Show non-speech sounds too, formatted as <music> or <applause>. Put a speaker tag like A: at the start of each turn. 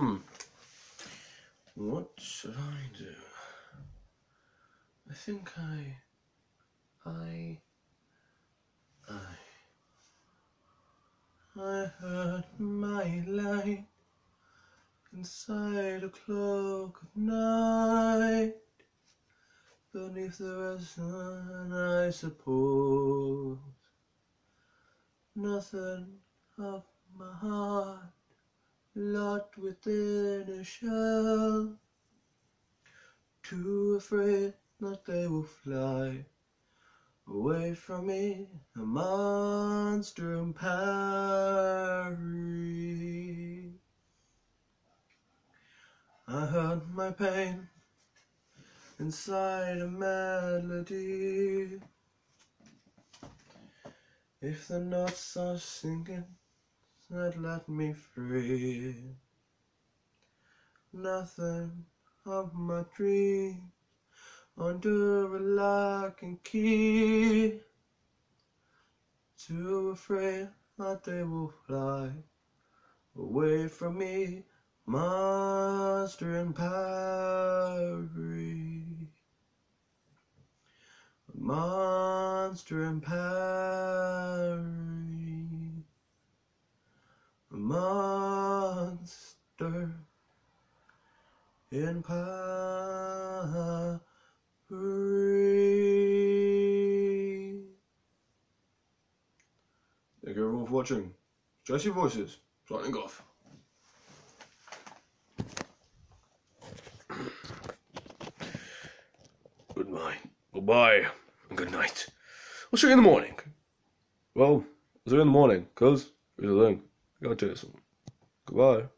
A: Hmm. What should I do? I think I. I. I. I heard my light inside a cloak of night. Beneath the resin, I suppose. Nothing of my heart locked within a shell. Too afraid that they will fly away from me, a monster in Paris. I heard my pain inside a melody. If the notes are sinking, that let me free. Nothing of my dream under a lock and key. Too afraid that they will fly away from me, monster in Paris. Monster in Paris. Monster in Paris. Thank you everyone for watching. JC Voices, signing off. <clears throat> Good night. Goodbye. And good night. I'll see you in the morning. Well, I'll see you in the morning, because here's the thing. I gotta tell you something. Goodbye.